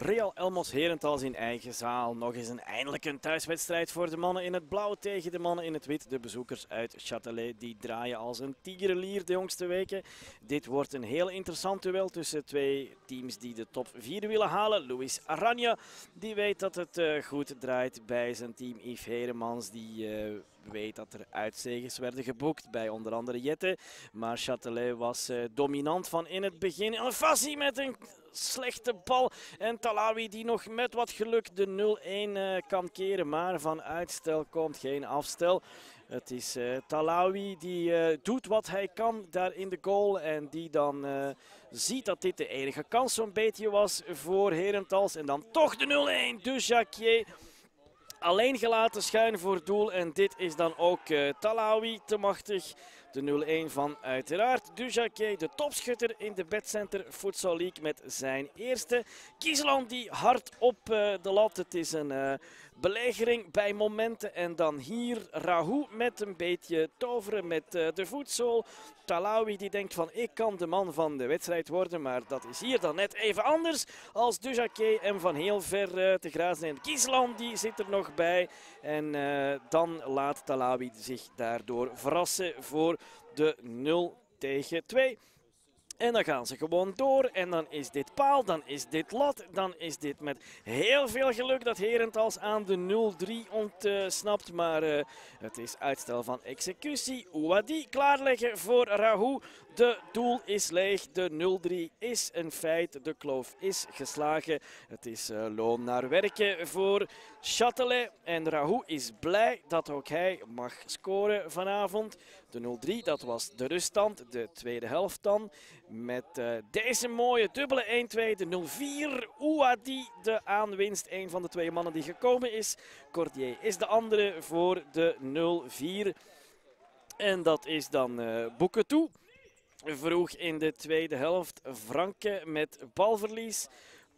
Real Elmos Herentals in eigen zaal. Nog eens een eindelijk een thuiswedstrijd voor de mannen in het blauw tegen de mannen in het wit. De bezoekers uit Châtelet die draaien als een tierenlier de jongste weken. Dit wordt een heel interessant duel tussen twee teams die de top 4 willen halen. Luis Aranja die weet dat het uh, goed draait bij zijn team. Yves Heremans die uh, weet dat er uitzegens werden geboekt bij onder andere Jette. Maar Châtelet was uh, dominant van in het begin. Fassi met een slechte bal. En Talawi die nog met wat geluk de 0-1 uh, kan keren. Maar van uitstel komt geen afstel. Het is uh, Talawi die uh, doet wat hij kan daar in de goal. En die dan ziet dat dit de enige kans zo'n beetje was voor Herentals. En dan toch de 0-1. Dus Jacquier alleen gelaten schuin voor doel. En dit is dan ook Talawi te machtig. De 0-1 van uiteraard Dujaké, de topschutter in de Bedcenter Futsal League met zijn eerste. Kiesland die hard op uh, de lat. Het is een uh, belegering bij momenten. En dan hier Rahou met een beetje toveren met uh, de voetzool. Talawi die denkt van ik kan de man van de wedstrijd worden. Maar dat is hier dan net even anders als Dujaké en van heel ver te grazen. En Kiesland die zit er nog bij. En dan laat Talawi zich daardoor verrassen voor de 0 tegen 2. En dan gaan ze gewoon door. En dan is dit paal, dan is dit lat. Dan is dit met heel veel geluk dat Herentals aan de 0-3 ontsnapt. Maar uh, het is uitstel van executie. Ouadi klaarleggen voor Rahou. De doel is leeg. De 0-3 is een feit. De kloof is geslagen. Het is uh, loon naar werken voor Châtelet. En Rahou is blij dat ook hij mag scoren vanavond. De 0-3, dat was de ruststand. De tweede helft dan. Met uh, deze mooie dubbele 1-2. De 0-4. Ouadi de aanwinst. Een van de twee mannen die gekomen is. Cordier is de andere voor de 0-4. En dat is dan uh, Boeken toe. Vroeg in de tweede helft. Franke met balverlies.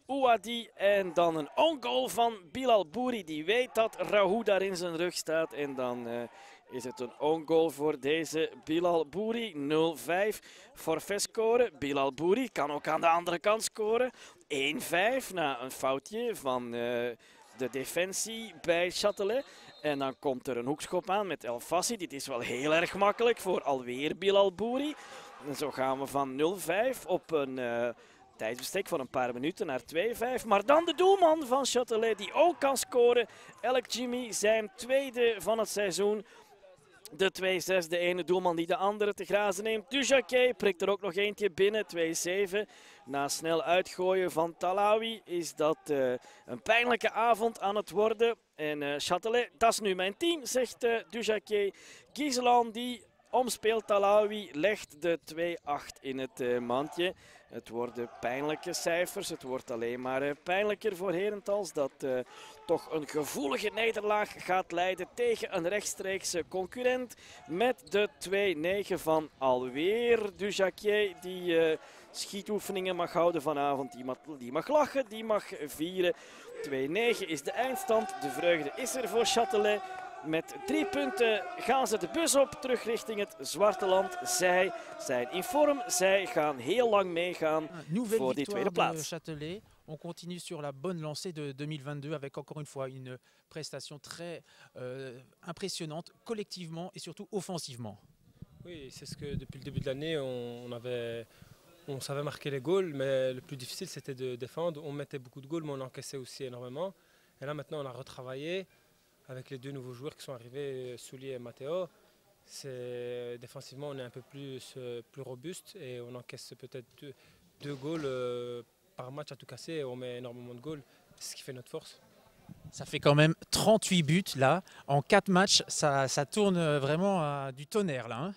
Ouadi en dan een ongoal van Bilal Bouri. Die weet dat Rahou daar in zijn rug staat. En dan uh, is het een ongoal voor deze Bilal Bouri. 0-5 forfait scoren. Bilal Bouri kan ook aan de andere kant scoren. 1-5 na een foutje van uh, de defensie bij Châtelet. En dan komt er een hoekschop aan met El Fassi. Dit is wel heel erg makkelijk voor alweer Bilal Bouri. En zo gaan we van 0-5 op een uh, tijdsbestek van een paar minuten naar 2-5. Maar dan de doelman van Châtelet die ook kan scoren. Elk Jimmy zijn tweede van het seizoen. De 2-6, de ene doelman die de andere te grazen neemt. Dujaké prikt er ook nog eentje binnen, 2-7. Na snel uitgooien van Talawi is dat uh, een pijnlijke avond aan het worden. En uh, Châtelet, dat is nu mijn team, zegt uh, Dujaké. Giselan die omspeelt Talawi, legt de 2-8 in het uh, mandje. Het worden pijnlijke cijfers. Het wordt alleen maar uh, pijnlijker voor Herentals. Dat uh, toch een gevoelige nederlaag gaat leiden tegen een rechtstreekse concurrent. Met de 2-9 van alweer Dujaquier. Die schietoefeningen mag houden vanavond. Die mag, die mag lachen, die mag vieren. 2-9 is de eindstand. De vreugde is er voor Châtelet. Met drie punten gaan ze de bus op terug richting het Zwarte Land. Zij zijn in vorm, zij gaan heel lang meegaan voor die tweede plaats. Châtelet. On continue sur la bonne lancée de 2022 avec encore une fois une prestation très euh, impressionnante collectivement et surtout offensivement. Oui, c'est ce que depuis le début de l'année on, avait, on savait marquer les goals, mais le plus difficile c'était de défendre. On mettait beaucoup de goals, mais on encaissait aussi énormément. Et là maintenant on a retravaillé avec les deux nouveaux joueurs qui sont arrivés, Soulier et Matteo. Défensivement, on est un peu plus, plus robuste et on encaisse peut-être deux, deux goals euh, par match à tout casser et on met énormément de goals. C'est ce qui fait notre force. Ça fait quand même 38 buts là. En 4 matchs, ça, ça tourne vraiment à du tonnerre là. Hein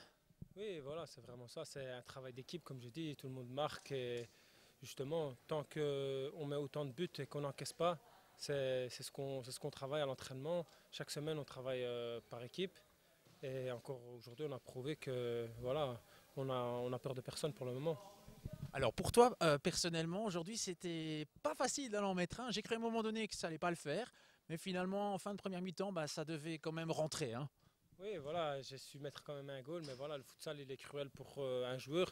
oui, voilà, c'est vraiment ça. C'est un travail d'équipe, comme je dis. Tout le monde marque et justement, tant qu'on met autant de buts et qu'on n'encaisse pas, c'est ce qu'on ce qu travaille à l'entraînement. Chaque semaine, on travaille euh, par équipe. Et encore aujourd'hui, on a prouvé que voilà, on a, on a peur de personne pour le moment. Alors pour toi, euh, personnellement, aujourd'hui, c'était pas facile d'aller en mettre un. J'ai cru à un moment donné que ça allait pas le faire. Mais finalement, en fin de première mi-temps, bah, ça devait quand même rentrer. Hein. Oui, voilà, j'ai su mettre quand même un goal. Mais voilà, le futsal, il est cruel pour euh, un joueur.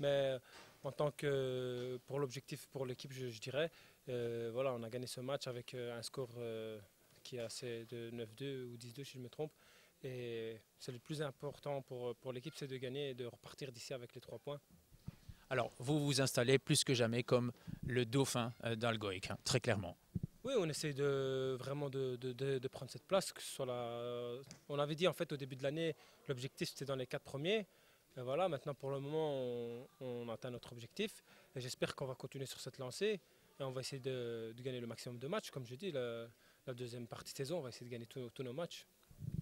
Mais en tant que pour l'objectif pour l'équipe, je, dirais, voilà, on a gagné ce match avec un score qui est assez de 9-2 ou 10-2 si je me trompe. Et c'est le plus important pour, pour l'équipe, c'est de gagner et de repartir d'ici avec les trois points. Alors, vous vous installez plus que jamais comme le dauphin d'Algoïc, hein, très clairement. Oui, on essaie de, vraiment de, de, prendre cette place. Que ce soit la... On avait dit en fait au début de l'année, l'objectif c'était dans les quatre premiers. Et voilà, maintenant pour le moment, on, atteint notre objectif. Et j'espère qu'on va continuer sur cette lancée. Et on va essayer de, gagner le maximum de matchs. Comme je dis, la, deuxième partie de saison, on va essayer de gagner tous nos matchs.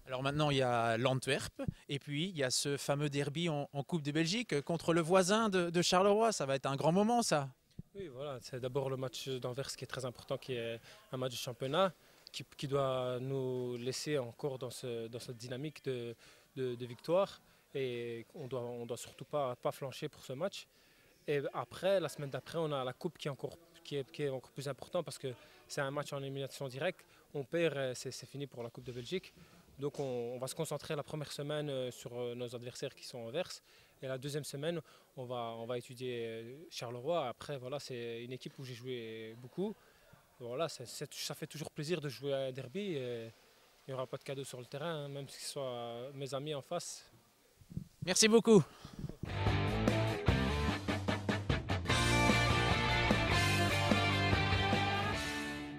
Alors maintenant, il y a l'Antwerp et puis il y a ce fameux derby en, Coupe de Belgique contre le voisin de Charleroi. Ça va être un grand moment, ça. Oui, voilà, c'est d'abord le match d'Anvers qui est très important, qui est un match de championnat, qui, doit nous laisser encore dans, ce, dans cette dynamique de, de, victoire. Et on doit, on doit surtout pas, pas flancher pour ce match. Et après, la semaine d'après, on a la coupe qui est encore, qui est, qui est encore plus important parce que c'est un match en élimination directe. On perd, c'est fini pour la Coupe de Belgique. Donc on, va se concentrer la première semaine euh, sur euh, nos adversaires qui sont en verse. Et la deuxième semaine, on va, on va étudier euh, Charleroi. Après, voilà, c'est une équipe où j'ai joué beaucoup. Voilà, ça fait toujours plaisir de jouer à un derby. il n'y aura pas de cadeau sur le terrain, hein, même si ce soit mes amis en face. Merci beaucoup.